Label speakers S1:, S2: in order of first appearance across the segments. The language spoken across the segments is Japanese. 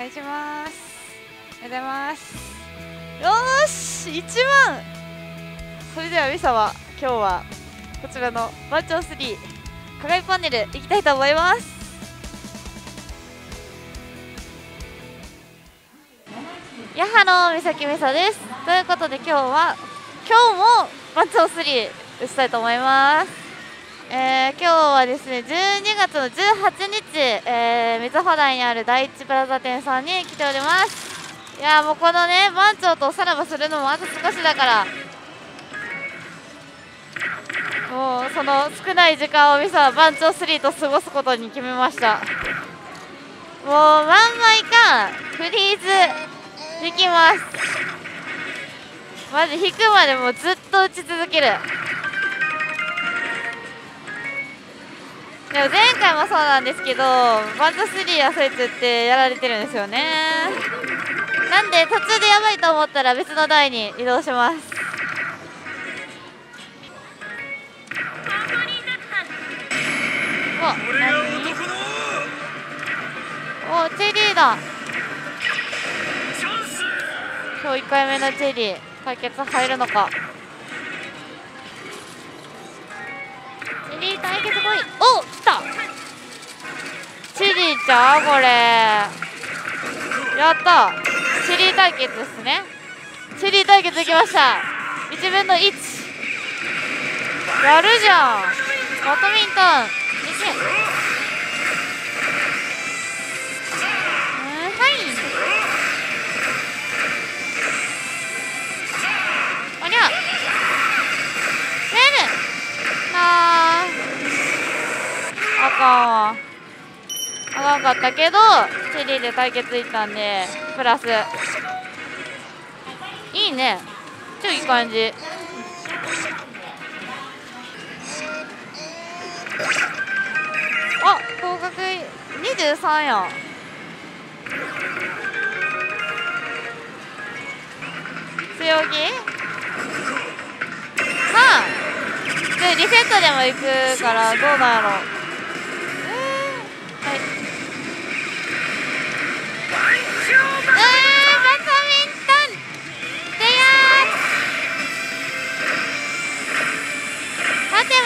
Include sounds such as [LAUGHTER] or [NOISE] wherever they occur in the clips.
S1: 願いします。ありがとうございます。よし1万。それではミサは今日はこちらのバーチャル3鏡パネルいきたいと思います。やはろみさきみさです。ということで今日は今日もバーチャル3打ちたいと思います。えー、今日はですね12月の18日、えー、水穂台にある第一プラザ店さんに来ております。いやもうこのね番長とおさらばするのもあと少しだからもうその少ない時間をミサ番長3と過ごすことに決めました。もうワンマイかフリーズできます。マジ引くまでもずっと打ち続ける。でも前回もそうなんですけどバンド3やそいつってやられてるんですよね。なんで途中でやばいと思ったら別の台に移動します。おおチェリーだ。今日1回目のチェリー解決入るのか。チェリー対決来い。お来た。チリちゃんこれ。やった。チリ対決ですね。チリ対決できました。1分の1やるじゃん。バドミントン。2かんわあかんかったけどチェリーで対決いったんでプラス。いいね。超いい感じ。あ合格23や。強気？まあ。リセットでも行くからどうなんやろ。う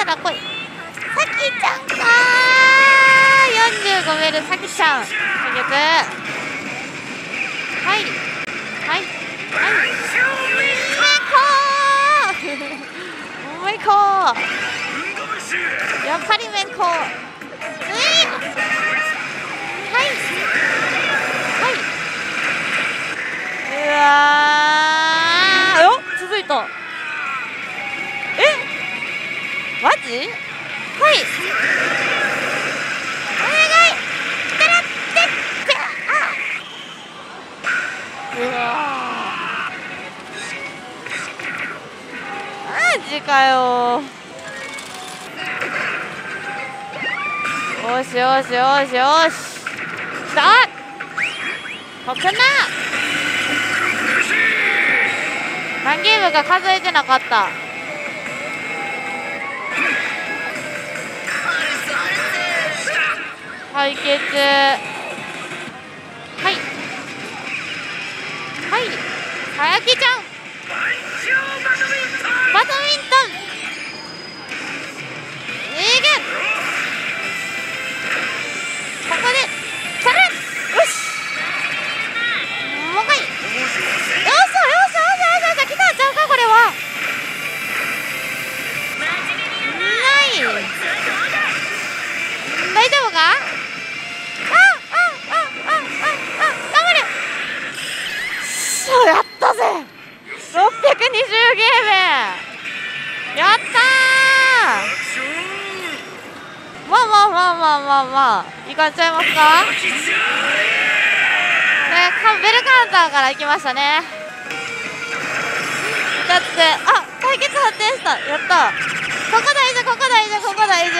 S1: ただ来い。さきちゃんか45メールさきちゃん。先月はい。はい。はい。めんこやっぱりめん。こはい。はい。うわよ続いたジはい。お願い。てらって。ってあうわジかよよしよしよし。よしきたこくな何ゲームか数えてなかった対決。はい。はい。さやきちゃん。ましたね。だってあ対決発展した。やった。ここ大事ここ大事ここ大事。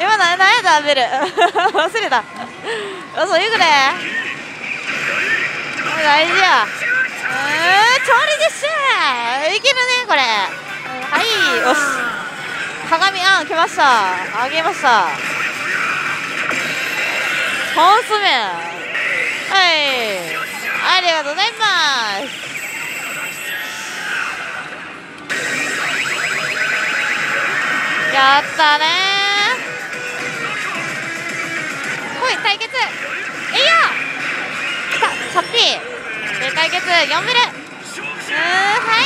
S1: 今の何やった？ベル。[LAUGHS] 忘れた。嘘いくね大事や。うん調理実習。いけるねこれ。はいよし。鏡あん来ました。あげました。コンソメはい。ありがとうございます。やったね。ほい対決。えいや来たチャッピー。で対決4ビルうーはい。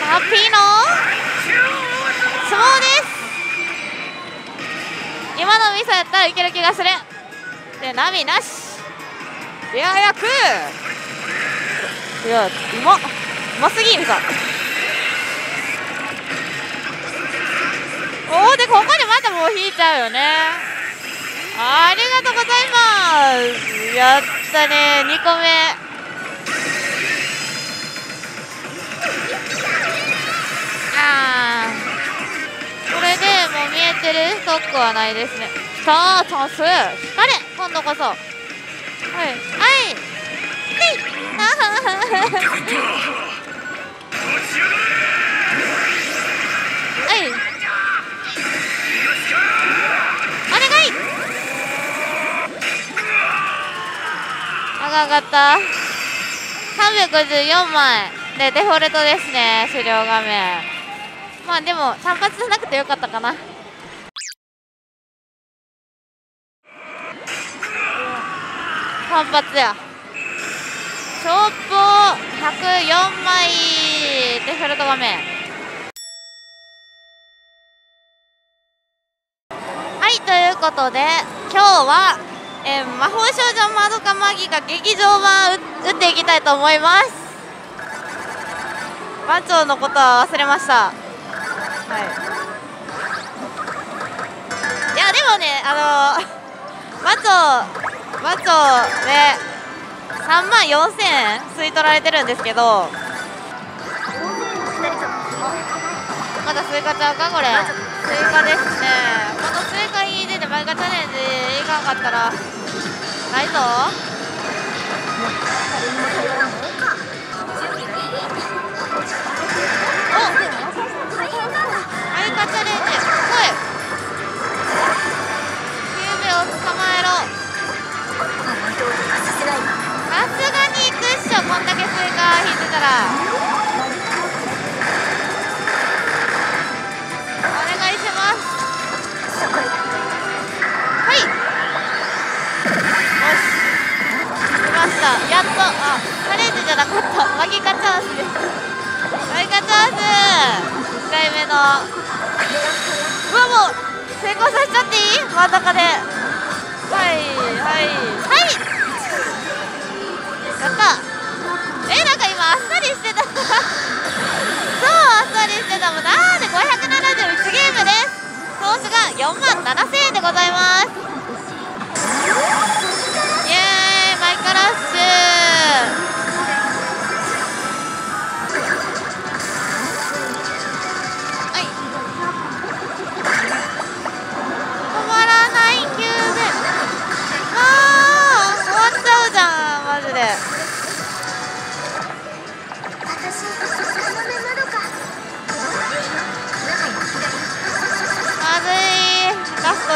S1: ハッピーの？相撲です。今のミサやったらいける気がする。で波なし。いややくいやうまうますぎミサおおでここでまたもう引いちゃうよね。ありがとうございます。やったね。2個目。あー。これでもう見えてる？ストックはないですね。さあチャンス。誰今度こそ。はい。はい。でい。あはははい。お願い。あがった354枚でデフォルトですね終了画面まあでも単発じゃなくてよかったかな単発や。ショープ104枚デフォルト画面。はいということで今日は、えー魔法少女まどかマギが劇場版打打っていきたいと思います。番長のことは忘れました。はい。いやでもねあの番長番長で3万4000円吸い取られてるんですけど。まだ追加ちゃうかこれ。追加ですね。この追加に出て毎回チャレンジいかんかったら。ないぞ加引いてたら。お願いします。はい。よし。来ました。やっとあチャレンジじゃなかった。マギカチャンスです。マギカチャンス。1回目の。うわもう成功させちゃっていい？真ん中で。はいはい。はい。やった。えなんかあっさりしてた。そうあっさりしてた。もんなんで571ゲームです。投資が4万7000円でございます。イエーイ。マイカラッシュ。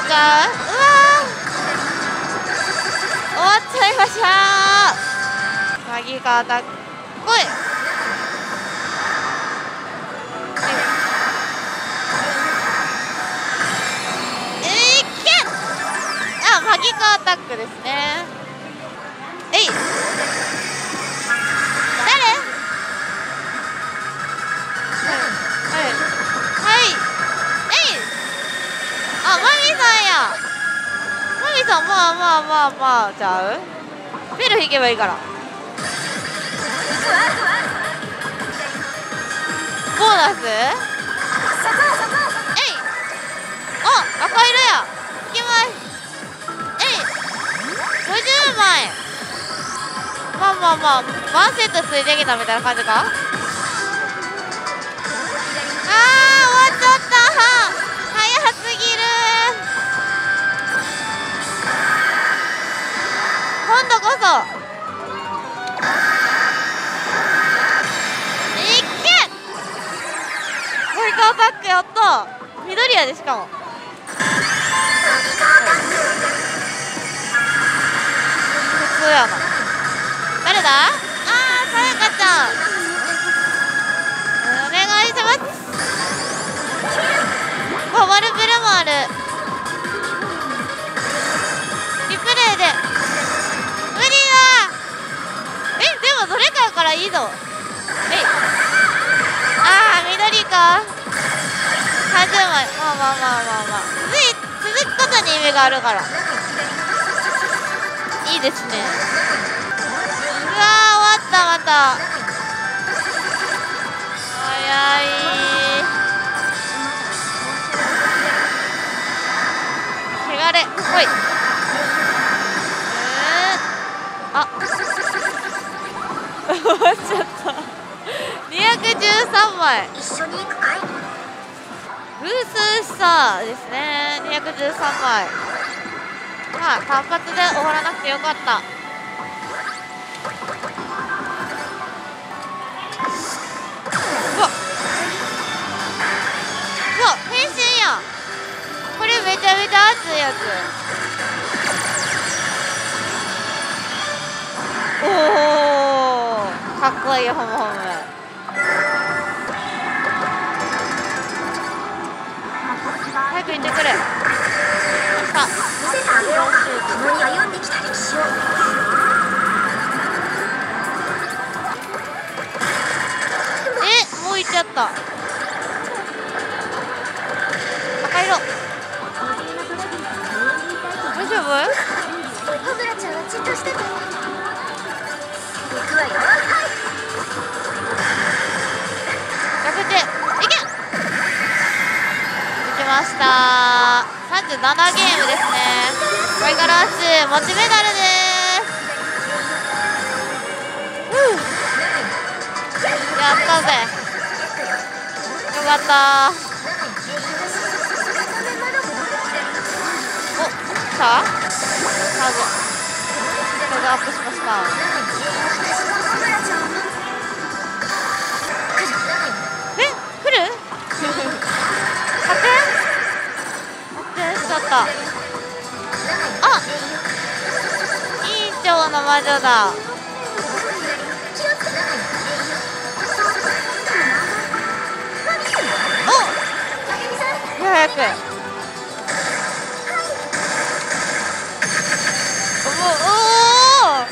S1: ううわ終わっちゃいました。鍵がアタック来い。えいけあマギカアタックですね。えい。かまあまあまあまあちゃうフェル引けばいいからボーナスえいあ赤色やいけますえい50枚まあまあまあワンセットついてきたみたいな感じかこそ。いけモヒカアタックやった。緑やでしかも。普通やな。誰だ？あーさやかちゃん。お願いします。あマルブルもある。からいいぞ。えい。あー緑か。30枚まあまあまあまあまあ。続い続くことに意味があるから。いいですね。うわ終わったまた。早い。せがれ。ほい。終わっちゃった。213枚。
S2: 一緒に行くかい？
S1: ブーススターですね。213枚。まあ単発で終わらなくてよかった。うわっうわ変身やん。これめちゃめちゃ熱いやつ。おおかっこいいホムホム。早く行ってくれ。さあ。
S2: 共に歩んできた歴史を
S1: えもう行っちゃった。赤色。大丈夫？ました。37ゲームですね。これから足持ちメダルです。やったぜ。よかった。[LAUGHS] おさあサーブこれでアップしました魔女だ。お早く。おおお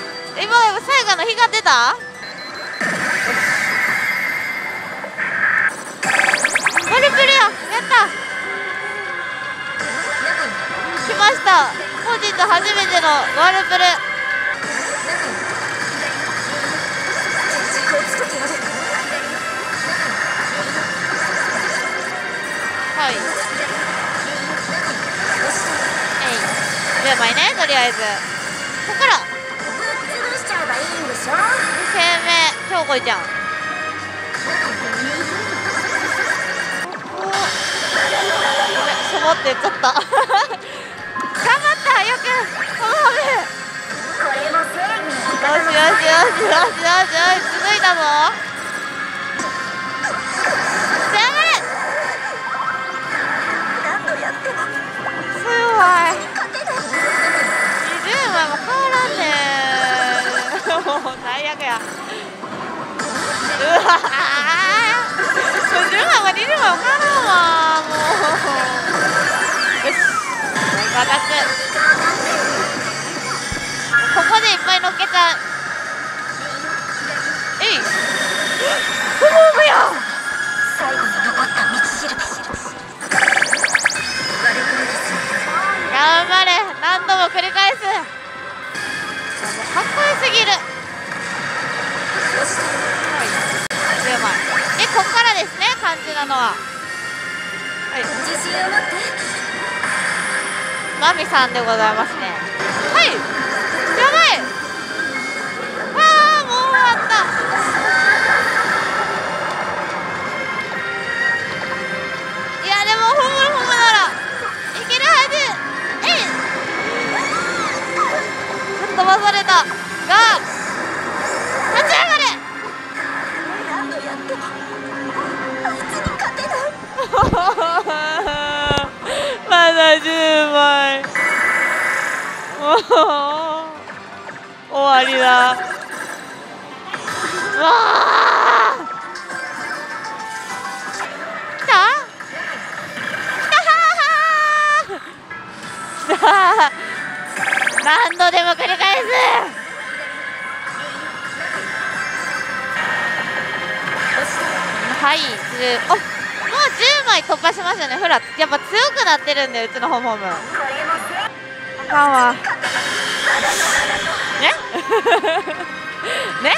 S1: 今最後の火が出た？マルプレややった。来ました。本日初めてのワルプレとりあえず。ここから
S2: 潰しちゃえばいいんでしょ
S1: ？2戦目京子ちゃん。しょぼって言っちゃった。頑張ったよく
S2: これも正義
S1: よしよしよしよしよしよし。続いたぞ最悪やうわ10枚も20枚も変わらんわもうよしアタックここでいっぱい乗っけちゃうえいフモームや
S2: 最後に残った道しるべ
S1: 頑張れ何度も繰り返す。もうかっこよすぎる。10枚でこっからですね肝心なのは。はい。
S2: 自信を持って。
S1: マミさんでございますねはい、10おもう10枚突破しましたね、フラ、やっぱ強くなってるんで、うちのホムホム。あかんわ。ね？[LAUGHS] ね？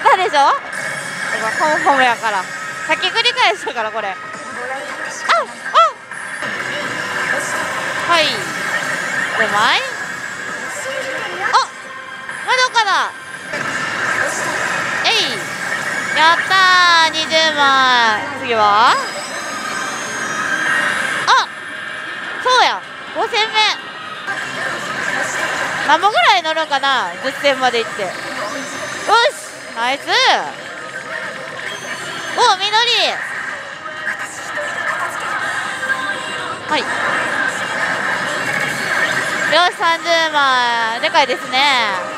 S1: 歌でしょ？ホムホムやから。さっき繰り返したから、これ。ああはい。5枚？あまだかなやったー20枚。次は？あそうや。5戦目。何本ぐらい乗るんかな？10戦まで行って。よし。ナイス。お緑はい。よし30枚。でかいですね。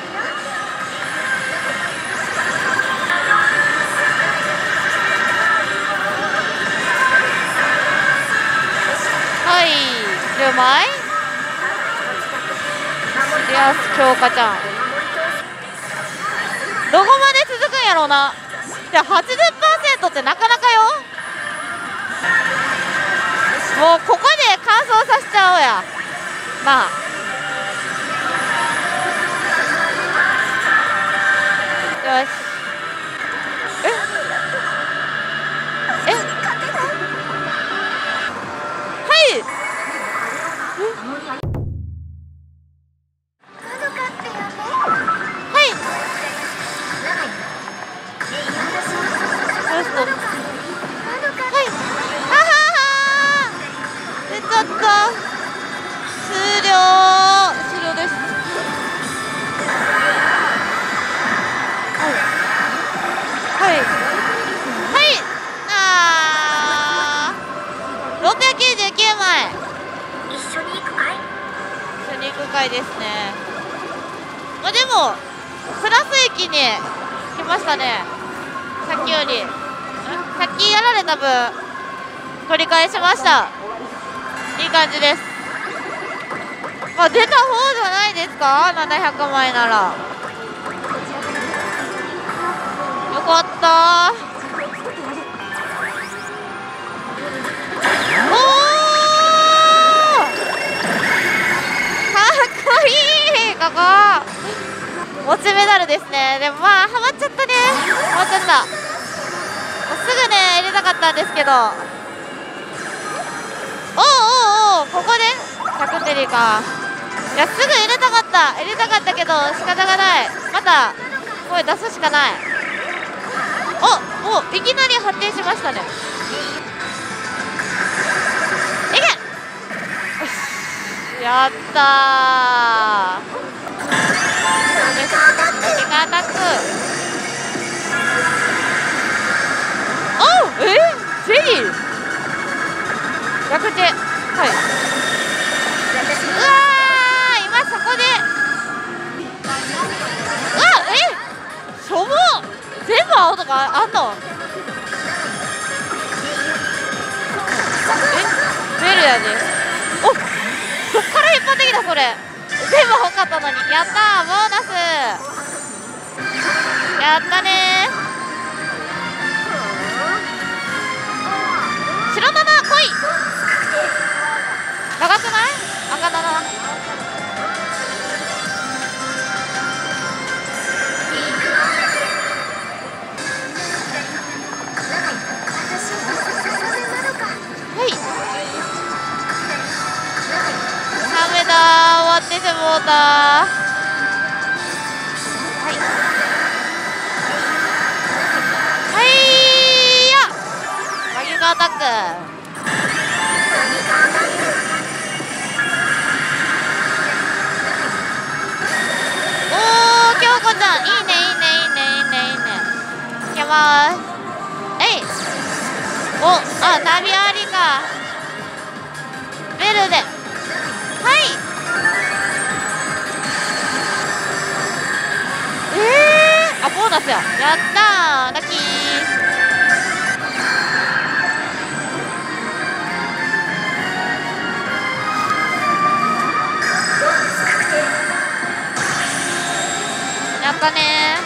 S1: はい。10枚リアス強化ちゃん。どこまで続くんやろうな。じゃあ80%ってなかなかよ。もうここで乾燥させちゃおうや。まあ。よし。
S2: っ
S1: きやられた分取り返しました。いい感じです。まあ出た方じゃないですか？700枚なら。よかった。おー！かっこいい！ここ。持ちメダルですね。でもまあハマっちゃったね。ハマっちゃった。すぐね入れたかったんですけど。おうおうおうここで？100テリか。いやすぐ入れたかった。入れたかったけど仕方がない。また声出すしかない。おもういきなり発展しましたね。いけ！やったー。メカアタックゼリー逆手。はい。うわー今そこでうわえしょぼ全部青とか？あんの。えベルやで。おどっから引っ張ってきたそれ。全部青かったのに。やったーボーナス。やったねあナビありか。ベルではい。えー、あボーナスや。やったー。ラッキー。やったね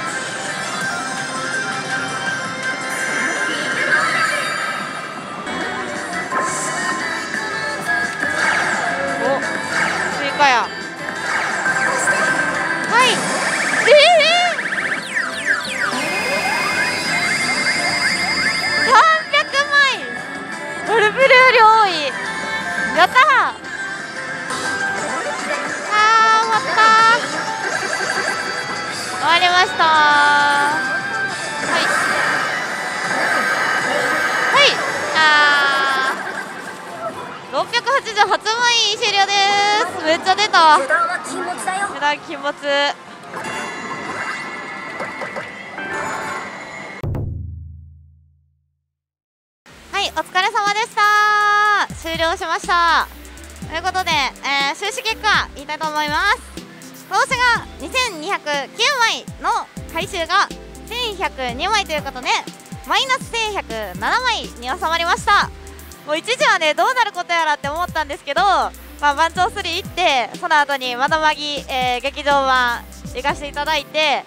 S1: 追加や。はい。ええ300枚。トルルブルより多いやったー。あー終わったー。終わりました688枚終了です。めっちゃ出た。
S2: 油断は禁物だよ。
S1: 値段禁物。はいお疲れ様でした。終了しました。ということで、えー収支結果言いたいと思います。投資が2209枚の回収が1102枚ということでマイナス1107枚に収まりましたもう一時はねどうなることやらって思ったんですけど、まあ、番長3行ってその後にまだまぎ、えー劇場版行かせていただいて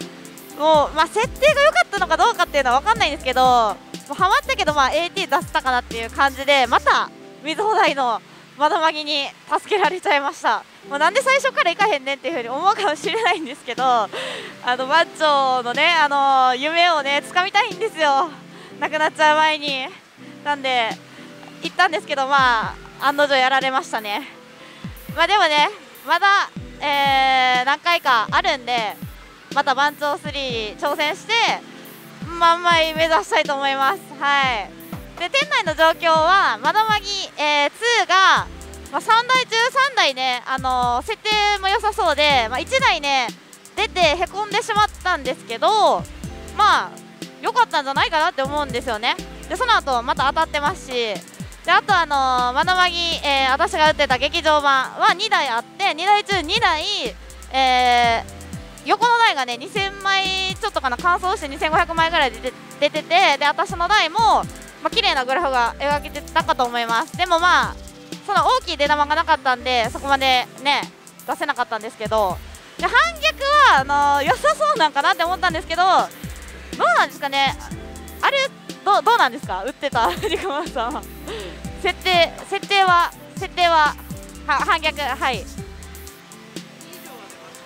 S1: もう、まあ、設定が良かったのかどうかっていうのは分かんないんですけどもうハマったけど、まあ、AT 出せたかなっていう感じでまた水放題のまだまぎに助けられちゃいました。もうなんで最初から行かへんねんっていうふに思うかもしれないんですけどあの番長のねあの夢をね掴みたいんですよ。なくなっちゃう前に。なんで行ったんですけどまあ案の定やられましたね。まあでもねまだ、えー何回かあるんでまた番長3挑戦して満枚目指したいと思います。はい。で店内の状況はまだまぎ、えー2が、まあ、3台中3台ね、あのー設定も良さそうで、まあ、1台ね出てへこんでしまったんですけどまあ良かったんじゃないかなって思うんですよね。でその後また当たってますしであとあのー、まなまぎ、えー私が打ってた劇場版は2台あって2台中2台、えー横の台がね2000枚ちょっとかな乾燥して2500枚ぐらい出て出ててで私の台も、まあ綺麗なグラフが描けてたかと思います。でもまあその大きい出玉がなかったんでそこまでね出せなかったんですけどで反逆はあのー良さそうなんかなって思ったんですけどどうなんですかね。あれどうどうなんですか？打ってた。[LAUGHS] リカマンさんは。設定設定は設定はは反逆はい。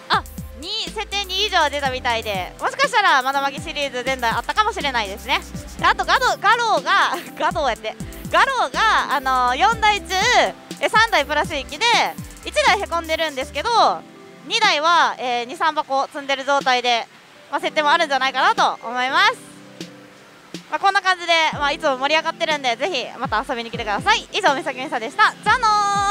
S1: あ2設定2以上出たみたいで。もしかしたらまだまぎシリーズ前代あったかもしれないですね。あとガドガローが [LAUGHS] ガドーやって。ガローが、あのー4台中え3台プラス1機で1台へこんでるんですけど2台は、え23箱積んでる状態で、まあ、設定もあるんじゃないかなと思います。まあ、こんな感じで、まあ、いつも盛り上がってるんでぜひまた遊びに来てください。以上美咲美沙でした。じゃあのー。